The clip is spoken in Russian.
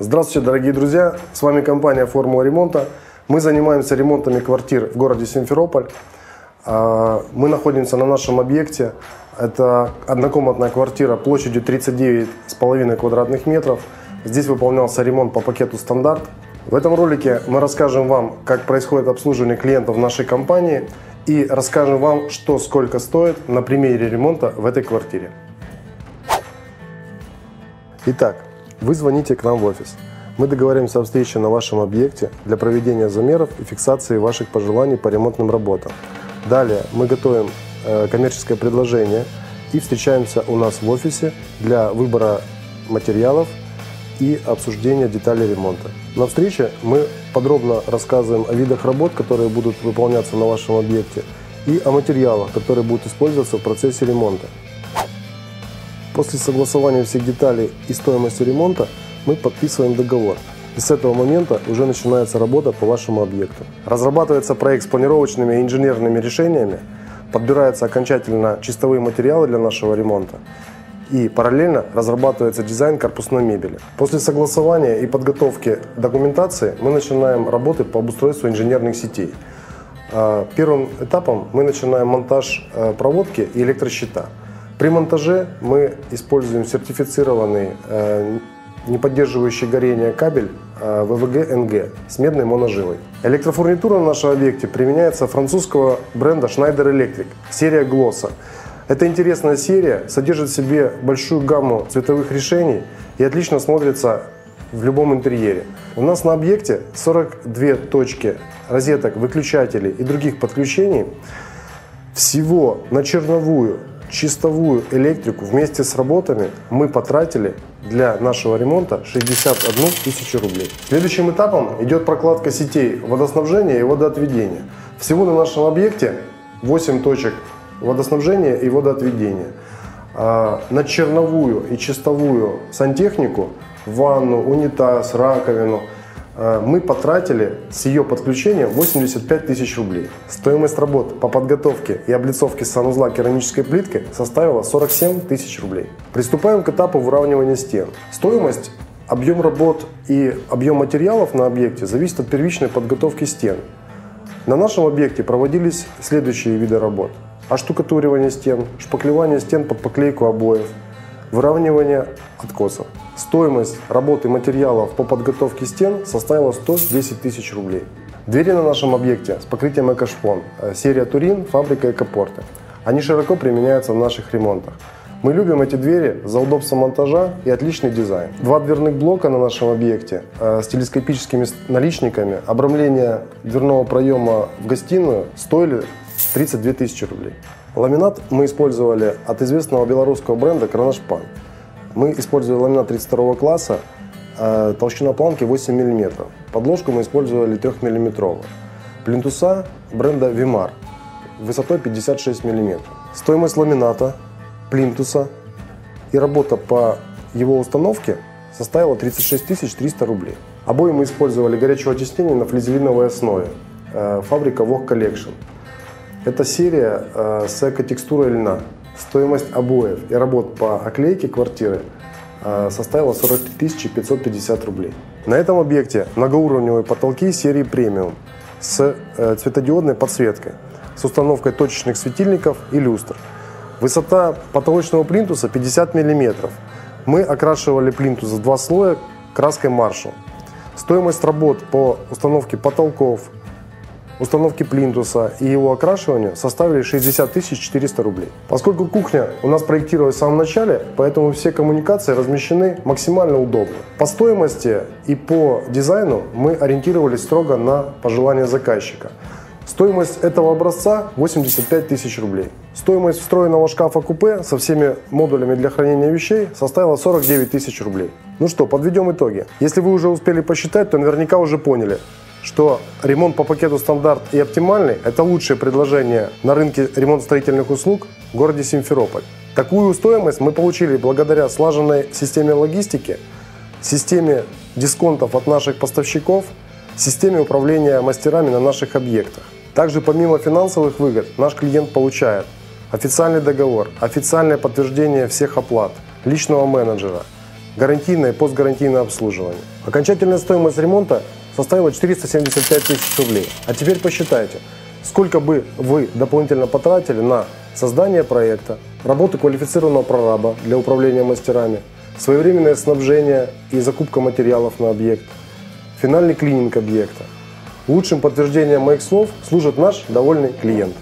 Здравствуйте, дорогие друзья! С вами компания «Формула ремонта». Мы занимаемся ремонтами квартир в городе Симферополь. А, мы находимся на нашем объекте. Это однокомнатная квартира площадью 39,5 квадратных метров. Здесь выполнялся ремонт по пакету «Стандарт». В этом ролике мы расскажем вам, как происходит обслуживание клиентов нашей компании и расскажем вам, что сколько стоит на примере ремонта в этой квартире. Итак, вы звоните к нам в офис. Мы договоримся о встрече на вашем объекте для проведения замеров и фиксации ваших пожеланий по ремонтным работам. Далее мы готовим э, коммерческое предложение и встречаемся у нас в офисе для выбора материалов и обсуждения деталей ремонта. На встрече мы подробно рассказываем о видах работ, которые будут выполняться на вашем объекте, и о материалах, которые будут использоваться в процессе ремонта. После согласования всех деталей и стоимости ремонта мы подписываем договор. И с этого момента уже начинается работа по вашему объекту. Разрабатывается проект с планировочными и инженерными решениями, подбираются окончательно чистовые материалы для нашего ремонта и параллельно разрабатывается дизайн корпусной мебели. После согласования и подготовки документации мы начинаем работы по обустройству инженерных сетей. А, первым этапом мы начинаем монтаж э, проводки и электрощита. При монтаже мы используем сертифицированный э, не поддерживающий горение кабель э, ВВГ-НГ с медной моноживой. Электрофурнитура на нашем объекте применяется французского бренда Schneider Electric, серия Glossa. Эта интересная серия содержит в себе большую гамму цветовых решений и отлично смотрится в любом интерьере. У нас на объекте 42 точки розеток, выключателей и других подключений. Всего на черновую чистовую электрику вместе с работами мы потратили для нашего ремонта 61 тысячу рублей. Следующим этапом идет прокладка сетей водоснабжения и водоотведения. Всего на нашем объекте 8 точек водоснабжения и водоотведения. А, на черновую и чистовую сантехнику, ванну, унитаз, раковину – мы потратили с ее подключением 85 тысяч рублей. Стоимость работ по подготовке и облицовке санузла керамической плиткой составила 47 тысяч рублей. Приступаем к этапу выравнивания стен. Стоимость, объем работ и объем материалов на объекте зависит от первичной подготовки стен. На нашем объекте проводились следующие виды работ. Оштукатуривание стен, шпаклевание стен под поклейку обоев, выравнивание откосов. Стоимость работы материалов по подготовке стен составила 110 тысяч рублей. Двери на нашем объекте с покрытием Экошпон, э, серия Турин, фабрика Экопорты. Они широко применяются в наших ремонтах. Мы любим эти двери за удобство монтажа и отличный дизайн. Два дверных блока на нашем объекте э, с телескопическими наличниками, обрамление дверного проема в гостиную стоили 32 тысячи рублей. Ламинат мы использовали от известного белорусского бренда Кроношпан. Мы использовали ламинат 32 класса, э, толщина планки 8 мм. Подложку мы использовали 3 мм. Плинтуса бренда Vimar высотой 56 мм. Стоимость ламината, плинтуса и работа по его установке составила 36 300 рублей. Обои мы использовали горячего теснения на флизелиновой основе. Э, фабрика Vogue Collection. Это серия э, с эко-текстурой льна. Стоимость обоев и работ по оклейке квартиры э, составила 43 550 рублей. На этом объекте многоуровневые потолки серии премиум с э, цветодиодной подсветкой, с установкой точечных светильников и люстр. Высота потолочного плинтуса 50 мм. Мы окрашивали плинтус в два слоя краской Marshall. Стоимость работ по установке потолков, установки плинтуса и его окрашиванию составили 60 400 рублей. Поскольку кухня у нас проектировалась в самом начале, поэтому все коммуникации размещены максимально удобно. По стоимости и по дизайну мы ориентировались строго на пожелания заказчика. Стоимость этого образца 85 тысяч рублей. Стоимость встроенного шкафа купе со всеми модулями для хранения вещей составила 49 тысяч рублей. Ну что, подведем итоги. Если вы уже успели посчитать, то наверняка уже поняли, что ремонт по пакету стандарт и оптимальный – это лучшее предложение на рынке ремонт-строительных услуг в городе Симферополь. Такую стоимость мы получили благодаря слаженной системе логистики, системе дисконтов от наших поставщиков, системе управления мастерами на наших объектах. Также помимо финансовых выгод наш клиент получает официальный договор, официальное подтверждение всех оплат, личного менеджера, гарантийное и постгарантийное обслуживание. Окончательная стоимость ремонта составила 475 тысяч рублей. А теперь посчитайте, сколько бы вы дополнительно потратили на создание проекта, работу квалифицированного прораба для управления мастерами, своевременное снабжение и закупка материалов на объект, финальный клининг объекта. Лучшим подтверждением моих слов служит наш довольный клиент.